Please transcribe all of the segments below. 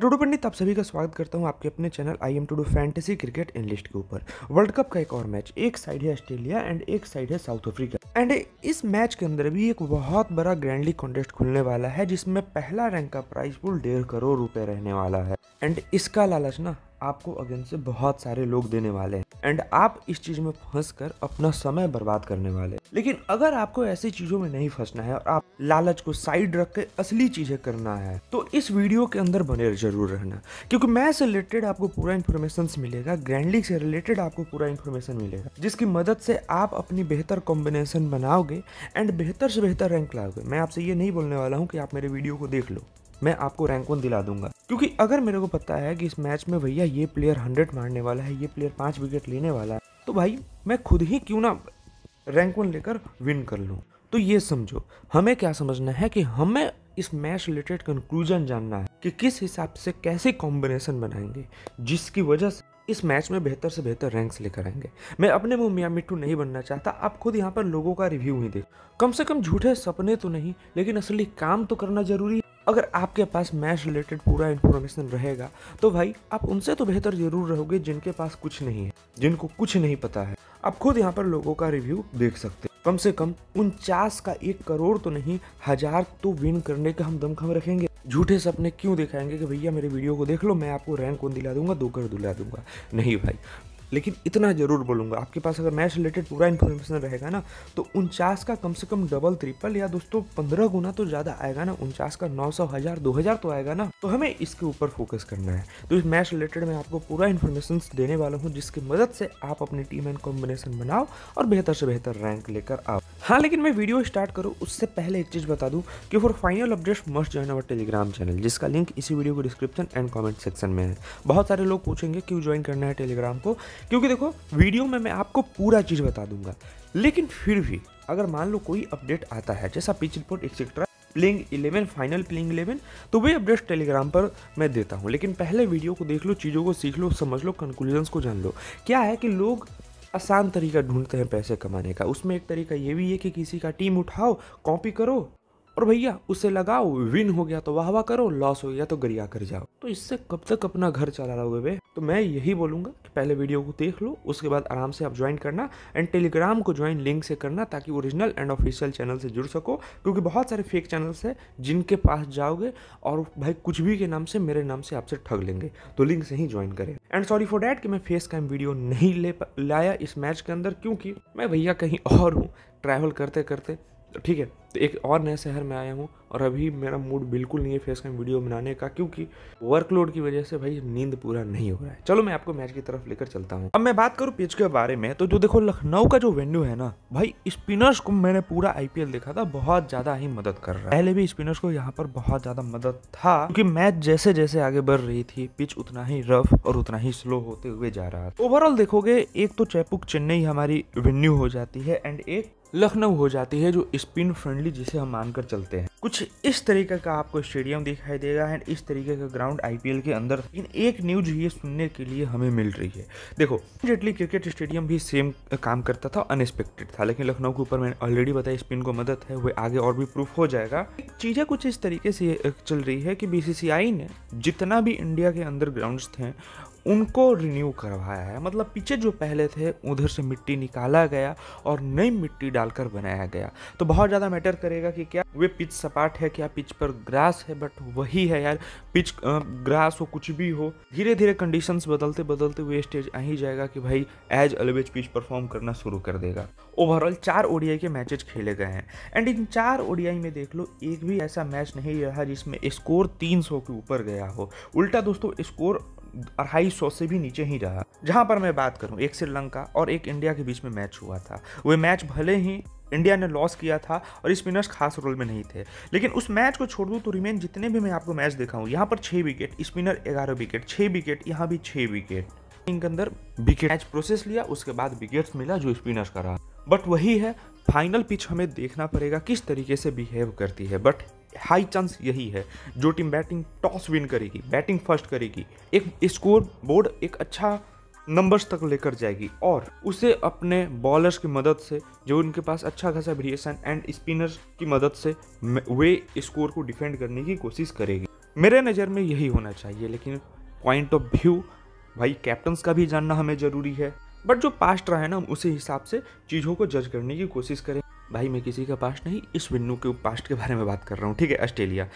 To do पंडित, आप सभी का स्वागत करता हूँ आपके अपने channel I M two fantasy cricket enlist के ऊपर। वर्ल्ड कप का एक और मैच, एक साइड है ऑस्ट्रेलिया एंड एक साइड है साउथ अफ्रीका। एंड इस मैच के अंदर भी एक बहुत बड़ा ग्रैंडली कॉन्टेस्ट खुलने वाला है, जिसमें पहला रैंक का प्राइस पुल डेढ़ करोड़ रुपए रहने वाला है। एंड इसका लालच ना आपको अगेन से बहुत सारे लोग देने वाले हैं। एंड आप इस चीज़ में फंस कर अपना समय बर्बाद करने वाले लेकिन अगर आपको ऐसी चीज़ों में नहीं फंसना है और आप लालच को साइड रख के असली चीज़ें करना है तो इस वीडियो के अंदर बने ज़रूर रहना। क्योंकि मैच से रिलेटेड आपको पूरा इन्फॉर्मेशन मिलेगा ग्रैंडली से रिलेटेड आपको पूरा इन्फॉर्मेशन मिलेगा, जिसकी मदद से आप अपनी बेहतर कॉम्बिनेशन बनाओगे एंड बेहतर से बेहतर रैंक लाओगे। मैं आपसे ये नहीं बोलने वाला हूँ कि आप मेरे वीडियो को देख लो। मैं आपको रैंक वन दिला दूँगा। क्योंकि अगर मेरे को पता है कि इस मैच में भैया ये प्लेयर हंड्रेड मारने वाला है, ये प्लेयर पाँच विकेट लेने वाला है तो भाई मैं खुद ही क्यों ना रैंक वन लेकर विन कर लूँ? तो ये समझो, हमें क्या समझना है कि हमें इस मैच रिलेटेड कंक्लूजन जानना है कि किस हिसाब से कैसे कॉम्बिनेशन बनाएँगे, जिसकी वजह से इस मैच में बेहतर से बेहतर रैंक्स लेकर आएँगे। मैं अपने मुँह मियाँ मिट्टू नहीं बनना चाहता, आप खुद यहाँ पर लोगों का रिव्यू ही देख। कम से कम झूठे सपने तो नहीं, लेकिन असली काम तो करना ज़रूरी है। अगर आपके पास मैच रिलेटेड पूरा इन्फॉर्मेशन रहेगा तो भाई आप उनसे तो बेहतर ज़रूर रहोगे जिनके पास कुछ नहीं है, जिनको कुछ नहीं पता है। आप खुद यहाँ पर लोगों का रिव्यू देख सकते कम से कम उनचास का एक करोड़ तो नहीं, हज़ार तो विन करने का हम दमखम रखेंगे। झूठे सपने क्यों दिखाएँगे कि भैया मेरे वीडियो को देख लो, मैं आपको रैंक कौन दिला दूँगा? दो कर दिला दूँगा। नहीं भाई लेकिन इतना ज़रूर बोलूँगा। आपके पास अगर मैच रिलेटेड पूरा इन्फॉर्मेशन रहेगा ना तो उनचास का कम से कम डबल ट्रिपल या दोस्तों पंद्रह गुना तो ज़्यादा आएगा ना, उनचास का नौ सौ हज़ार, दो हज़ार तो आएगा ना तो हमें इसके ऊपर फोकस करना है। तो इस मैच रिलेटेड मैं आपको पूरा इन्फॉर्मेशन देने वाला हूँ, जिसकी मदद से आप अपनी टीम एंड कॉम्बिनेशन बनाओ और बेहतर से बेहतर रैंक लेकर आओ। हाँ लेकिन मैं वीडियो स्टार्ट करूँ, उससे पहले एक चीज़ बता दूँ कि for final update must join our Telegram channel जिसका लिंक इसी वीडियो को डिस्क्रिप्शन एंड कॉमेंट सेक्शन में है। बहुत सारे लोग पूछेंगे, क्यों ज्वाइन करना है टेलीग्राम को? क्योंकि देखो वीडियो में मैं आपको पूरा चीज़ बता दूँगा। लेकिन फिर भी, अगर मान लो कोई अपडेट आता है, जैसा pitch report etcetera playing eleven final playing eleven तो वही अपडेट टेलीग्राम पर मैं देता हूँ। लेकिन पहले वीडियो को देख लो, चीज़ों को सीख लो, समझ लो कंक्लूजन्स को जान लो। क्या है कि लोग आसान तरीका ढूंढते हैं पैसे कमाने का। उसमें एक तरीका ये भी है कि किसी का टीम उठाओ कॉपी करो और भैया, उसे लगाओ विन हो गया तो वाह वाह करो लॉस हो गया तो गरिया कर जाओ। तो इससे कब तक अपना घर चला रहोगे वे तो मैं यही बोलूँगा कि पहले वीडियो को देख लो, उसके बाद आराम से आप ज्वाइन करना एंड टेलीग्राम को ज्वाइन लिंक से करना ताकि ओरिजिनल एंड ऑफिशियल चैनल से जुड़ सको, क्योंकि बहुत सारे फेक चैनल्स है जिनके पास जाओगे और भाई कुछ भी के नाम से, मेरे नाम से आपसे ठग लेंगे। तो लिंक से ही ज्वाइन करें। एंड सॉरी फॉर डैट कि मैं फेस कैम वीडियो नहीं ले लाया इस मैच के अंदर, क्योंकि मैं भैया कहीं और हूँ। ट्रैवल करते करते ठीक है तो एक और नए शहर में आया हूँ और अभी मेरा मूड बिल्कुल नहीं है फेस कैम वीडियो बनाने का क्योंकि वर्कलोड की वजह से भाई नींद पूरा नहीं हो रहा है। चलो मैं आपको मैच की तरफ़ लेकर चलता हूँ। अब मैं बात करूँ पिच के बारे में तो जो देखो लखनऊ का जो वेन्यू है ना, भाई स्पिनर्स को मैंने पूरा आईपीएल देखा था, बहुत ज़्यादा ही मदद कर रहा है। पहले भी स्पिनर्स को यहाँ पर बहुत ज़्यादा मदद था, क्योंकि मैच जैसे जैसे आगे बढ़ रही थी पिच उतना ही रफ और उतना ही स्लो होते हुए जा रहा था। ओवरऑल देखोगे, एक तो चैपुक चेन्नई हमारी वेन्यू हो जाती है एंड एक लखनऊ हो जाती है, जो स्पिन फ्रेंडली जिसे हम मानकर चलते हैं। कुछ इस तरीके का आपको स्टेडियम दिखाई देगा एंड इस तरीके का ग्राउंड आईपीएल के अंदर। लेकिन एक न्यूज़ ये सुनने के लिए हमें मिल रही है। देखो जेटली क्रिकेट स्टेडियम भी सेम काम करता था अनएक्सपेक्टेड था। लेकिन लखनऊ के ऊपर मैंने ऑलरेडी बताया, स्पिन को मदद है, वो आगे और भी प्रूफ हो जाएगा। चीज़ें कुछ इस तरीके से चल रही है कि बीसीसीआई ने जितना भी इंडिया के अंदर ग्राउंड थे उनको रिन्यू करवाया है। मतलब पीछे जो पहले थे, उधर से मिट्टी निकाला गया और नई मिट्टी डालकर बनाया गया। तो बहुत ज़्यादा मैटर करेगा कि क्या वे पिच सपाट है, क्या पिच पर ग्रास है बट वही है यार। पिच ग्रास हो, कुछ भी हो धीरे धीरे कंडीशंस बदलते बदलते हुए स्टेज आ ही जाएगा कि भाई एज अलवेज पिच परफॉर्म करना शुरू कर देगा। ओवरऑल चार ओडीआई के मैचेज खेले गए हैं। एंड इन चार ओडीआई में देख लो, एक भी ऐसा मैच नहीं रहा जिसमें स्कोर 300 के ऊपर गया हो। उल्टा दोस्तों स्कोर अढ़ाई सौ से भी नीचे ही रहा। जहाँ पर मैं बात करूँ, एक श्रीलंका और एक इंडिया के बीच में मैच हुआ था। वह मैच भले ही इंडिया ने लॉस किया था और स्पिनर्स खास रोल में नहीं थे, लेकिन उस मैच को छोड़ दूँ तो रिमेन जितने भी मैं आपको मैच देखा हूँ यहाँ पर छः विकेट, स्पिनर ग्यारह विकेट छः विकेट, यहाँ भी छः विकेट। के अंदर विकेट मैच प्रोसेस लिया, उसके बाद विकेट्स मिला जो स्पिनर्स का रहा। बट वही है, फाइनल पिच हमें देखना पड़ेगा किस तरीके से बिहेव करती है। बट हाई चांस यही है, जो टीम बैटिंग टॉस विन करेगी, बैटिंग फ़र्स्ट करेगी। एक स्कोर बोर्ड एक अच्छा नंबर्स तक लेकर जाएगी और उसे अपने बॉलर्स की मदद से, जो उनके पास अच्छा खासा वेरिएशन एंड स्पिनर्स की मदद से वे स्कोर को डिफेंड करने की कोशिश करेगी। मेरे नज़र में यही होना चाहिए, लेकिन पॉइंट ऑफ़ व्यू भाई कैप्टन्स का भी जानना हमें ज़रूरी है। बट जो पास्ट रहा है ना हम उसी हिसाब से चीज़ों को जज करने की कोशिश करें। भाई, मैं किसी का पास्ट नहीं, इस विन्नू के पास्ट के बारे में बात कर रहा हूँ, ठीक है? ऑस्ट्रेलिया।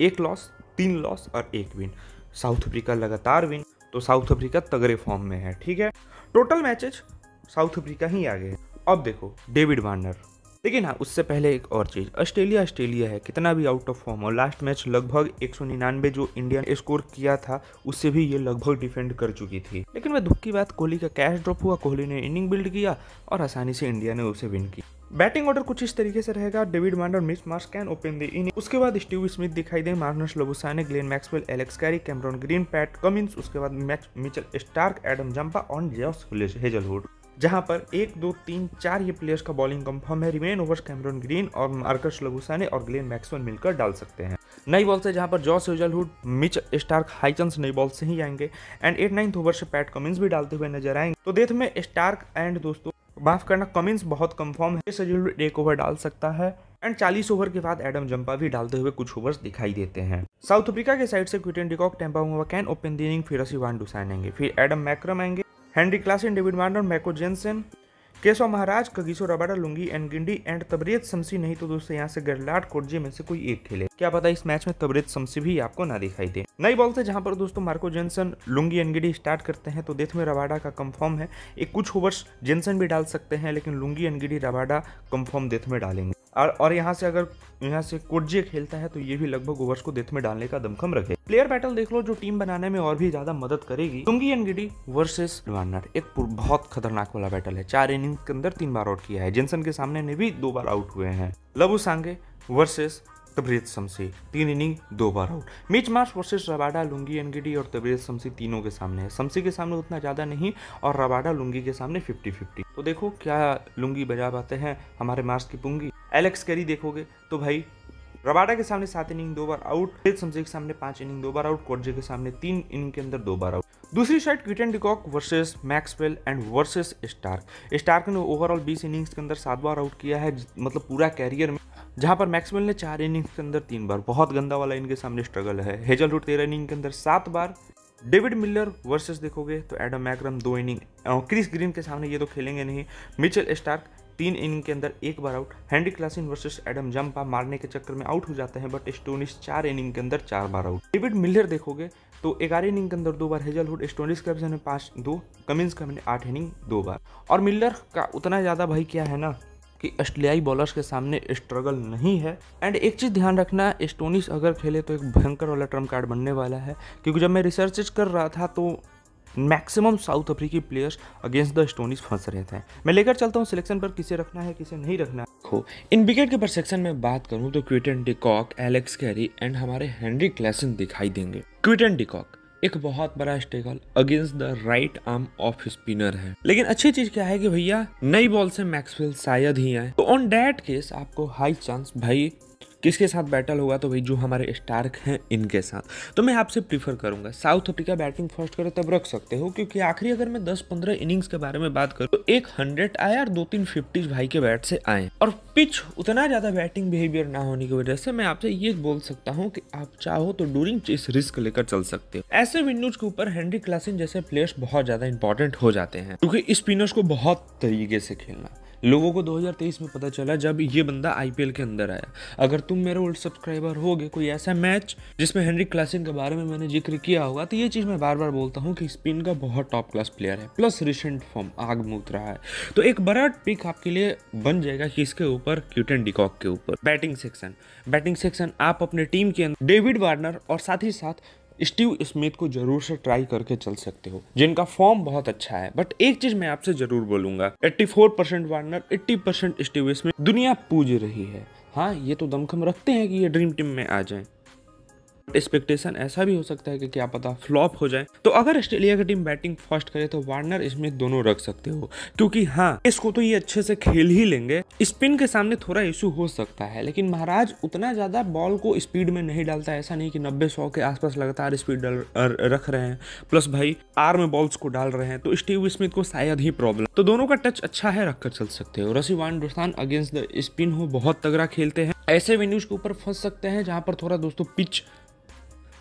एक लॉस तीन लॉस और एक विन साउथ अफ्रीका लगातार विन तो साउथ अफ्रीका तगड़े फॉर्म में है, ठीक है? टोटल मैचेज साउथ अफ्रीका ही आ गए अब देखो डेविड वार्नर लेकिन हाँ उससे पहले एक और चीज़। ऑस्ट्रेलिया ऑस्ट्रेलिया है, कितना भी आउट ऑफ़ फॉर्म और लास्ट मैच लगभग एक सौ निन्यानबे जो इंडिया ने स्कोर किया था, उससे भी ये लगभग डिफेंड कर चुकी थी। लेकिन वह दुख की बात, कोहली का कैश ड्रॉप हुआ, कोहली ने इनिंग बिल्ड किया और आसानी से इंडिया ने उसे विन किया। बैटिंग ऑर्डर कुछ इस तरीके से रहेगा। David Mandar Mitch Marsh can open the inning. उसके बाद स्टीव स्मिथ दिखाई दे, Marnus Labuschagne, Glenn Maxwell, Alex Carey, Cameron Green, Pat Cummins, उसके बाद match Mitchell Starc, Adam Zampa और जेस हेजलहुड जहाँ पर एक, दो, तीन, चार ये प्लेयर्स का बॉलिंग कंफर्म है। रिमेन ओवर्स कैमरन ग्रीन और मार्कस लगुसाने और ग्लेन मैक्सवेल मिलकर डाल सकते हैं। नई बॉल से जहाँ पर Josh Hazlewood Mitch Starc high chance नई बॉल से ही आएँगे। एंड एट नाइन्थ ओवर से पैट कमिंस भी डालते हुए नज़र आएँगे। तो देख में स्टार्क एंड दोस्तों माफ़ करना कमिंस बहुत कंफर्म है। सजुल एक ओवर डाल सकता है। एंड 40 ओवर के बाद एडम जंपा भी डालते हुए कुछ ओवर्स दिखाई देते हैं। साउथ अफ्रीका के साइड से Quinton de Kock Temba can open the inning फिर वान डुसाइन फिर एडम मैक्रम आएँगे। Heinrich Klaasen David Warner Marco Jansen Keshav Maharaj Kagiso Rabada Lungi and गिंडी एंड तबरेत शमसी नहीं तो दोस्तों यहाँ से गरलाट कोटजे में से कोई एक खेले। क्या पता इस मैच में तबरेत शमसी भी आपको ना दिखाई दे। नई बॉल से जहाँ पर दोस्तों मार्को जेंसन लुंगी एंड गिंडी स्टार्ट करते हैं तो देख में रबाडा का कंफर्म है। एक कुछ ओवर्स जेंसन भी डाल सकते हैं, लेकिन Lungi and Ngidi Rabada confirm death में डालेंगे। और और यहाँ से अगर, यहाँ से कुर्जे खेलता है तो ये भी लगभग ओवर्स को डेथ में डालने का दमखम रखे। प्लेयर बैटल देख लो, जो टीम बनाने में और भी ज़्यादा मदद करेगी। लुंगी एनगिडी वर्सेस वार्नर एक बहुत खतरनाक वाला बैटल है। चार इनिंग के अंदर तीन बार आउट किया है। जेनसन के सामने ने भी दो बार आउट हुए हैं। लबू सांगे वर्सेस तबरेज शमसी, तीन इनिंग, दो बार out. Mitch Marsh versus Rabada, Lungi, Ngidi और तबरेज शमसी तीनों के सामने है। शमसी के सामने उतना ज़्यादा नहीं और रबाडा, लुंगी के सामने फिफ्टी फिफ्टी तो देखो क्या लुंगी बजा पाते हैं हमारे मार्च की पुंगी। एलेक्स कैरी देखोगे तो भाई, रबाडा के सामने सात इनिंग, दो बार आउट। शमसी के सामने पाँच इनिंग, दो बार आउट। कोटजे के सामने तीन इनिंग के अंदर दो बार आउट। दूसरी side Quinton de Kock versus Maxwell and versus Starc Starc ने ओवरऑल 20 इनिंग्स के अंदर सात बार आउट किया है मतलब पूरा कैरियर में। जहाँ पर मैक्सवेल ने चार इनिंग्स के अंदर तीन बार, बहुत गंदा वाला इनके सामने स्ट्रगल है। हेजल रूट तेरह इनिंग के अंदर सात बार। डेविड मिलर वर्सेस देखोगे तो एडम मैक्रम दो इनिंग क्रिस ग्रीन के सामने ये तो खेलेंगे नहीं। मिचेल स्टार्क तीन इनिंग के अंदर एक बार आउट। हैंडी क्लासिन वर्सेस एडम जंपा मारने के चक्कर में आउट हो जाते हैं, बट स्टोनिस चार इनिंग के अंदर चार बार आउट। डेविड मिलर देखोगे तो ग्यारह इनिंग के अंदर दो बार हेजलहुड स्टोनिस के में पाँच, दो, कमिंस का मैंने आठ इनिंग, दो बार। और मिलर का उतना ज़्यादा भाई क्या है ना कि ऑस्ट्रेलियाई बॉलर्स के सामने स्ट्रगल नहीं है। एंड एक चीज़ ध्यान रखना, स्टोनिस अगर खेले तो एक भयंकर वाला ट्रंप कार्ड बनने वाला है, क्योंकि जब मैं रिसर्च कर रहा था तो मैक्सिमम साउथ अफ्रीकी प्लेयर्स अगेंस्ट द स्टोनिस फंस रहे थे। मैं लेकर चलता हूँ सिलेक्शन पर, किसे रखना है, किसे नहीं रखना है। इन विकेट के पर सेक्शन में बात करूँ तो Quinton de Kock Alex Carey and हमारे हेनरी क्लेसन दिखाई देंगे। क्विटन डिकॉक एक बहुत बड़ा struggle against the right arm off spinner है। लेकिन अच्छी चीज़ क्या है कि भैया, नई बॉल से मैक्सवेल शायद ही आए। तो ऑन डैट केस आपको हाई चांस भाई किसके साथ बैटल होगा तो भाई जो हमारे स्टार्क हैं, इनके साथ। तो मैं आपसे प्रीफर करूँगा। साउथ अफ्रीका बैटिंग फ़र्स्ट करे, तब रख सकते हो, क्योंकि आखिरी अगर मैं 10-15 इनिंग्स के बारे में बात करूँ तो एक हंड्रेड आया और दो तीन फिफ्टी भाई के बैट से आए। और पिच उतना ज़्यादा बैटिंग बिहेवियर ना होने की वजह से मैं आपसे ये बोल सकता हूँ कि आप चाहो तो डूरिंग इस रिस्क लेकर चल सकते हो। ऐसे विंडोज़ के ऊपर हेनरी क्लासिन जैसे प्लेयर्स बहुत ज़्यादा इंपॉर्टेंट हो जाते हैं, क्योंकि स्पिनर्स को बहुत तरीके से खेलना। लोगों को 2023 में पता चला जब ये बंदा आईपीएल के अंदर आया। अगर तुम मेरे ओल्ड सब्सक्राइबर होगे, कोई ऐसा मैच जिसमें हेनरी क्लासिन के बारे में मैंने ज़िक्र किया होगा तो ये चीज़ मैं बार बार बोलता हूँ कि स्पिन का बहुत टॉप क्लास प्लेयर है। प्लस रिसेंट फॉर्म आग मूत रहा है। तो एक बड़ा पिक आपके लिए बन जाएगा किसके ऊपर क्यूटन डिकॉक के ऊपर। बैटिंग सेक्शन बैटिंग सेक्शन आप अपने टीम के अंदर डेविड वार्नर और साथ ही साथ स्टीव स्मिथ को ज़रूर से ट्राई करके चल सकते हो। जिनका फॉर्म बहुत अच्छा है। बट एक चीज़ मैं आपसे ज़रूर बोलूँगा। 84 percent Warner 80 percent Steve Smith. दुनिया पूज रही है। हाँ ये तो दमखम रखते हैं कि ये ड्रीम टीम में आ जाए। एक्सपेक्टेशन ऐसा भी हो सकता है कि क्या पता फ्लॉप हो जाए। तो अगर ऑस्ट्रेलिया की टीम बैटिंग फ़र्स्ट करे तो वार्नर स्मिथ दोनों रख सकते हो। क्योंकि हाँ इसको तो ये अच्छे से खेल ही लेंगे। स्पिन के सामने थोड़ा इशू हो सकता है, लेकिन महाराज उतना ज़्यादा बॉल को स्पीड में नहीं डालता। ऐसा नहीं कि नब्बे, सौ के आसपास लगातार स्पीड रख रहे हैं। प्लस भाई आर में बॉल्स को डाल रहे हैं तो स्टीव स्मिथ को शायद ही प्रॉब्लम तो दोनों का टच अच्छा है, रखकर चल सकते हो। Rassie one against the spin हो, बहुत तगड़ा खेलते हैं। ऐसे वेन्यूज के ऊपर फंस सकते हैं, जहाँ पर थोड़ा दोस्तों पिच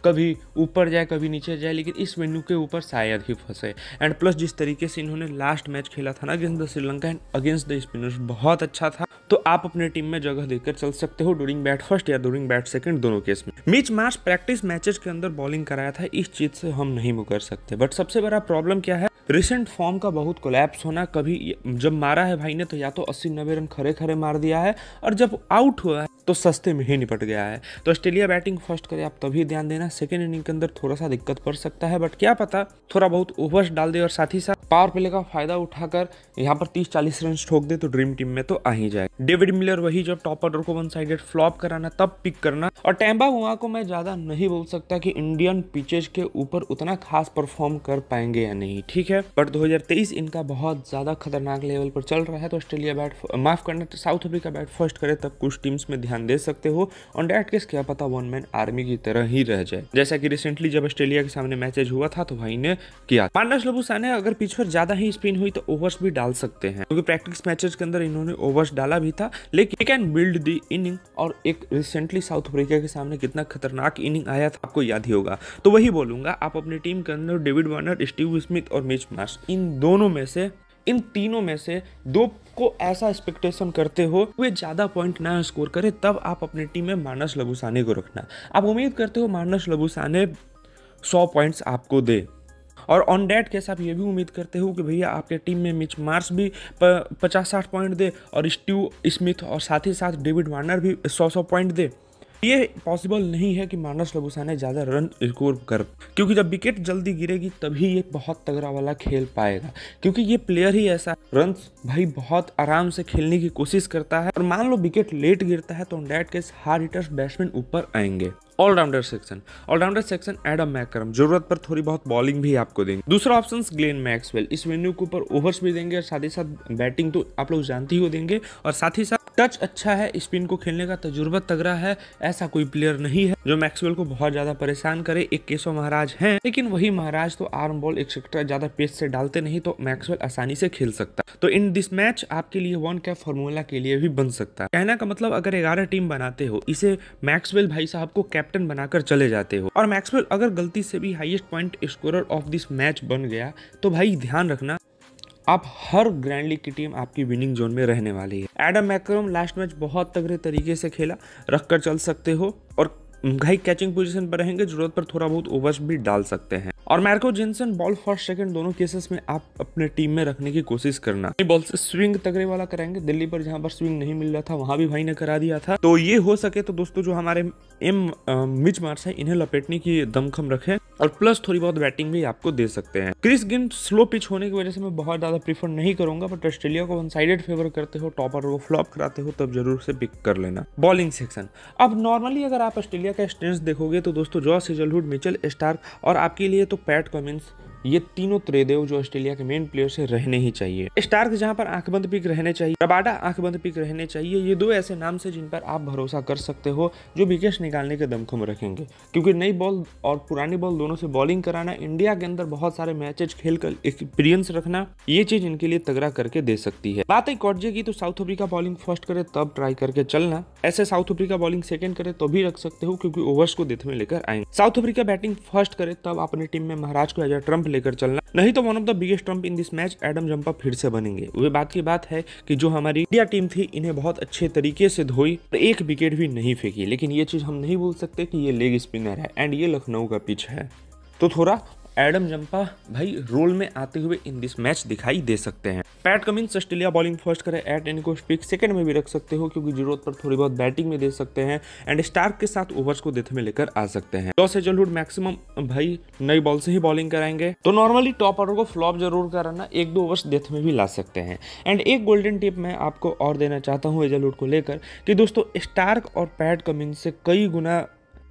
कभी ऊपर जाए, कभी नीचे जाए, लेकिन इस वेन्यू के ऊपर शायद ही फंसे। एंड प्लस जिस तरीके से इन्होंने लास्ट मैच खेला था ना against the Sri Lanka and against the spinners बहुत अच्छा था। तो आप अपने टीम में जगह देकर चल सकते हो ड्यूरिंग बैट फ़र्स्ट या डूरिंग बैट सेकंड दोनों केस में। मिच मार्च प्रैक्टिस मैचेस के अंदर बॉलिंग कराया था, इस चीज़ से हम नहीं मुकर सकते। बट सबसे बड़ा प्रॉब्लम क्या है रिसेंट फॉर्म का बहुत कोलैप्स होना, कभी जब मारा है भाई ने तो या तो अस्सी नब्बे रन खरे खरे मार दिया है और जब आउट हुआ है तो सस्ते में ही निपट गया है। तो ऑस्ट्रेलिया बैटिंग फ़र्स्ट करे, आप तभी ध्यान देना सेकेंड इनिंग के अंदर थोड़ा सा दिक्कत पड़ सकता है, बट क्या पता, थोड़ा बहुत ओवर्स डाल दे और साथ ही साथ पावर प्ले का फ़ायदा उठाकर यहाँ पर तीस चालीस रन ठोक दे तो ड्रीम टीम में तो आ ही जाए। डेविड मिलर वही जब टॉप ऑर्डर को वन साइडेड फ्लॉप कराना, तब पिक करना। और टैम्बा हुआ को मैं ज़्यादा नहीं बोल सकता कि इंडियन पिचेज के ऊपर उतना खास परफॉर्म कर पाएँगे या नहीं, ठीक है? बट 2023 इनका बहुत ज़्यादा खतरनाक लेवल पर चल रहा है तो ऑस्ट्रेलिया बैट माफ़ करना, साउथ अफ्रीका बैट फ़र्स्ट करे तब कुछ टीम्स में ध्यान दे सकते हो। ऑन डैट केस क्या पता वन मैन आर्मी की तरह ही रह जाए। जैसा कि रिसेंटली जब ऑस्ट्रेलिया के सामने मैचेज हुआ था तो भाई ने किया। पांडस लबूसा ने अगर पिच पर ज़्यादा ही स्पिन हुई तो ओवर्स भी डाल सकते हैं। क्योंकि प्रैक्टिस मैचेस के अंदर इन्होंने ओवर्स डाला भी था, लेकिन कैन बिल्ड दी इनिंग और एक रिसेंटली साउथ अफ्रीका के सामने कितना खतरनाक इनिंग आया था, आपको याद ही होगा। तो वही बोलूँगा, आप अपनी टीम के अंदर डेविड वार्नर स्टीव स्मिथ और मिच मार्स इन दोनों में से, इन तीनों में से दो को ऐसा एक्सपेक्टेशन करते हो, वे ज़्यादा पॉइंट ना स्कोर करे, तब आप अपनी टीम में मानस लबुसाने को रखना। आप उम्मीद करते हो मानस लबूसाने सौ पॉइंट्स आपको दे। और ऑन डेट केस आप ये भी उम्मीद करते हो कि भैया आपके टीम में मिच मार्स भी पचास साठ पॉइंट दे और स्टीव स्मिथ और साथ ही साथ डेविड वार्नर भी सौ सौ पॉइंट दे। ये पॉसिबल नहीं है कि मानस लबूसाने ज़्यादा रन स्कोर कर, क्योंकि जब विकेट जल्दी गिरेगी तभी ये बहुत तगड़ा वाला खेल पाएगा। क्योंकि ये प्लेयर ही ऐसा रन भाई बहुत आराम से खेलने की कोशिश करता है और मान लो विकेट लेट गिरता है तो डेट के हार्ड हिटर्स बैट्समैन ऊपर आएँगे। Allrounder section allrounder section Aiden Markram ज़रूरत पर थोड़ी बहुत बॉलिंग भी आपको देंगे। दूसरा ऑप्शन ग्लेन मैक्सवेल इस वेन्यू के ऊपर ओवर्स भी देंगे और साथ ही साथ बैटिंग तो आप लोग जानते ही हो देंगे। और साथ ही साथ टच अच्छा है, स्पिन को खेलने का तजुर्बा तगड़ा है, ऐसा कोई प्लेयर नहीं है जो मैक्सवेल को बहुत ज़्यादा परेशान करे। एक केसो महाराज है, लेकिन वही महाराज तो आर्म बॉल एक्सेट्रा ज़्यादा पेस से डालते नहीं तो मैक्सवेल आसानी से खेल सकता। तो इन दिस मैच आपके लिए वन कैप फॉर्मूला के लिए भी बन सकता। है कहना का मतलब अगर ग्यारह टीम बनाते हो, इसे मैक्सवेल भाई साहब को कैप्टन बनाकर चले जाते हो। और मैक्सवेल अगर गलती से भी highest point scorer of this match बन गया तो भाई ध्यान रखना आप हर ग्रैंड लीग की टीम आपकी विनिंग जोन में रहने वाली है। एडम मैक्रम लास्ट मैच बहुत तगड़े तरीके से खेला, रखकर चल सकते हो और घाई कैचिंग पोजीशन पर रहेंगे, ज़रूरत पर थोड़ा बहुत ओवर्स भी डाल सकते हैं। और Marco Jansen ball first second दोनों केसेस में आप अपने टीम में रखने की कोशिश करना। बॉल से स्विंग तगड़े वाला कराएँगे दिल्ली पर जहाँ पर स्विंग नहीं मिल रहा था, वहाँ भी भाई ने करा दिया था। तो ये हो सके तो दोस्तों जो हमारे एम मिच मार्स है, इन्हें लपेटने की दमखम रखे और प्लस थोड़ी बहुत बैटिंग भी आपको दे सकते हैं। क्रिस गिन स्लो पिच होने की वजह से मैं बहुत ज़्यादा प्रीफर नहीं करूँगा बट ऑस्ट्रेलिया को वन साइडेड फेवर करते हो टॉप और वो फ्लॉप कराते हो, तब ज़रूर से पिक कर लेना। बॉलिंग सेक्शन अब नॉर्मली अगर आप ऑस्ट्रेलिया का स्ट्रेंथ देखोगे तो दोस्तों जॉस सिजलहुड मिचल स्टार्क और आपके लिए तो पैट कमिंस ये तीनों त्रेदेव जो ऑस्ट्रेलिया के मेन प्लेयर से रहने ही चाहिए। स्टार्क जहाँ पर आंखबंद पिक रहने चाहिए रबाडा आंखबंद पिक रहने चाहिए, ये दो ऐसे नाम से जिन पर आप भरोसा कर सकते हो, जो विकेट निकालने के दमखम रखेंगे। क्योंकि नई बॉल और पुरानी बॉल दोनों से बॉलिंग कराना इंडिया के अंदर बहुत सारे मैचेज खेल कर एक्सपीरियंस रखना, ये चीज़ इनके लिए तगड़ा करके दे सकती है। बात है कॉटजे की तो साउथ अफ्रीका बॉलिंग फ़र्स्ट करे, तब ट्राई करके चलना। ऐसे साउथ अफ्रीका बॉलिंग सेकंड करे तो भी रख सकते हो, क्योंकि ओवर्स को डेथ में लेकर आएँगे। साउथ अफ्रीका बैटिंग फ़र्स्ट करे, तब अपनी टीम में महाराज को एज ट्रंप लेकर चलना। नहीं तो one of the biggest trump in this match Adam Zampa फिर से बनेंगे। वे बात की बात है कि जो हमारी इंडिया टीम थी, इन्हें बहुत अच्छे तरीके से धोई और एक विकेट भी नहीं फेंकी। लेकिन ये चीज़ हम नहीं बोल सकते कि ये लेग स्पिनर है एंड ये लखनऊ का पिच है। तो थोड़ा एडम जंपा, भाई, रोल में आते हुए इन दिस मैच दिखाई दे सकते हैं। Pat Cummins Australia bowling first करे एट एन को स्पिक सेकंड में भी रख सकते हो, क्योंकि ज़रूरत पर थोड़ी बहुत बैटिंग में दे सकते हैं एंड स्टार्क के साथ ओवर्स को देते में लेकर आ सकते हैं। लॉस एजलहुड मैक्सिमम भाई, नई बॉल से ही बॉलिंग कराएँगे। तो नॉर्मली टॉप ऑर्डर को फ्लॉप ज़रूर कराना, एक दो ओवर्स डेथ में भी ला सकते हैं। एंड एक गोल्डन टिप मैं आपको और देना चाहता हूँ एजलहुड को लेकर, कि दोस्तों स्टार्क और पैट कमिंस से कई गुना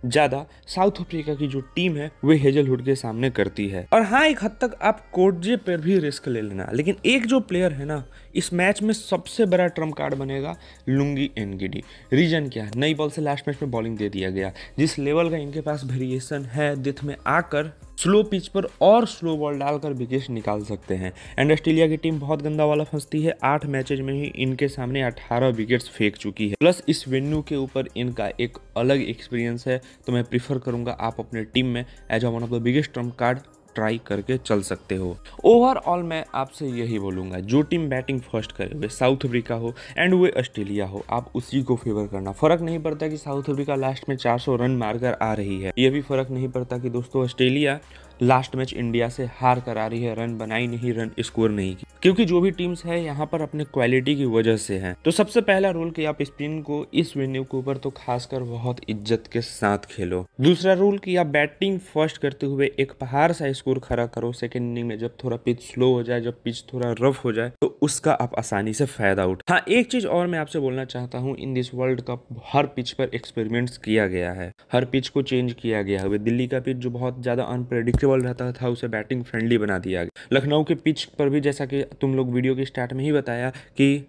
ज़्यादा साउथ अफ्रीका की जो टीम है, वे हेजलहुड के सामने करती है। और हाँ एक हद तक आप कोटजे पर भी रिस्क ले लेना। लेकिन एक जो प्लेयर है ना, इस मैच में सबसे बड़ा ट्रंप कार्ड बनेगा लुंगी एनगिडी। रीजन क्या है? नई बॉल से लास्ट मैच में बॉलिंग दे दिया गया। जिस लेवल का इनके पास वेरिएशन है दिथ में आकर स्लो पिच पर और स्लो बॉल डालकर विकेट निकाल सकते हैं। एंड ऑस्ट्रेलिया की टीम बहुत गंदा वाला फंसती है। आठ मैचेज में ही इनके सामने अठारह विकेट्स फेंक चुकी है। प्लस इस वेन्यू के ऊपर इनका एक अलग एक्सपीरियंस है तो मैं प्रीफर करूँगा आप अपने टीम में as a one of the biggest trump card try करके चल सकते हो। ओवरऑल मैं आपसे यही बोलूँगा, जो टीम बैटिंग फ़र्स्ट करे वे साउथ अफ्रीका हो एंड वे ऑस्ट्रेलिया हो, आप उसी को फेवर करना। फ़र्क नहीं पड़ता कि साउथ अफ्रीका लास्ट में 400 रन मारकर आ रही है। यह भी फ़र्क नहीं पड़ता कि दोस्तों ऑस्ट्रेलिया लास्ट मैच इंडिया से हार कर रही है, रन बनाई नहीं, रन स्कोर नहीं की। क्योंकि जो भी टीम्स है, यहाँ पर अपने क्वालिटी की वजह से है। तो सबसे पहला रूल कि आप स्पिन को इस वेन्यू के ऊपर तो खासकर बहुत इज़्ज़त के साथ खेलो। दूसरा रूल कि आप बैटिंग फ़र्स्ट करते हुए एक पहाड़ सा स्कोर खड़ा करो सेकेंड इनिंग में जब थोड़ा पिच स्लो हो जाए, जब पिच थोड़ा रफ हो जाए तो उसका आप आसानी से फ़ायदा उठ। हाँ एक चीज़ और मैं आपसे बोलना चाहता हूँ इन दिस वर्ल्ड कप हर पिच पर एक्सपेरिमेंट्स किया गया है। हर पिच को चेंज किया गया है। दिल्ली का पिच जो बहुत ज़्यादा अनप्रेडिक्टेबल अनप्रेडिक्टेबल रहता था, उसे बैटिंग फ्रेंडली बना दिया गया। लखनऊ के पिच पर भी जैसा कि तुम लोग वीडियो के स्टार्ट में ही बताया कि,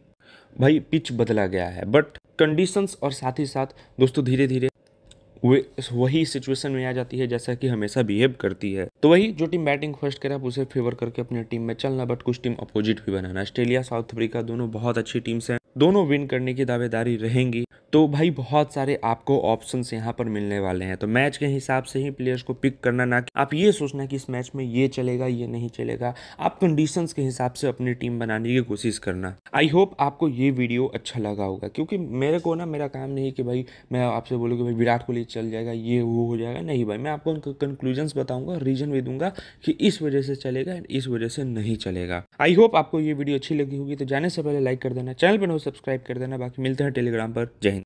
भाई पिच बदला गया है। बट कंडीशंस और साथ ही साथ, दोस्तों धीरे धीरे वे, वही सिचुएशन में आ जाती है, जैसा कि हमेशा बिहेव करती है। तो वही, जो टीम बैटिंग फ़र्स्ट करे, आप उसे फेवर करके अपनी टीम में चलना बट कुछ टीम अपोजिट भी बनाना। ऑस्ट्रेलिया साउथ अफ्रीका दोनों बहुत अच्छी टीम्स हैं। दोनों विन करने की दावेदारी रहेंगी। तो भाई बहुत सारे आपको ऑप्शन यहाँ पर मिलने वाले हैं। तो मैच के हिसाब से ही प्लेयर्स को पिक करना ना आप ये सोचना कि इस मैच में ये चलेगा, ये नहीं चलेगा। आप कंडीशंस के हिसाब से अपनी टीम बनाने की कोशिश करना। आई होप आपको ये वीडियो अच्छा लगा होगा, क्योंकि मेरे को ना, मेरा काम नहीं कि भाई मैं आपसे बोलूँ कि भाई विराट कोहली चल जाएगा, ये वो हो जाएगा। नहीं भाई, मैं आपको उनका कंक्लूजन बताऊँगा रीजन भी दूँगा कि इस वजह से चलेगा एंड इस वजह से नहीं चलेगा। आई होप आपको ये वीडियो अच्छी लगी होगी तो जाने से पहले लाइक कर देना चैनल पर नो सब्सक्राइब कर देना, बाकी मिलते हैं टेलीग्राम पर। जय हिंद।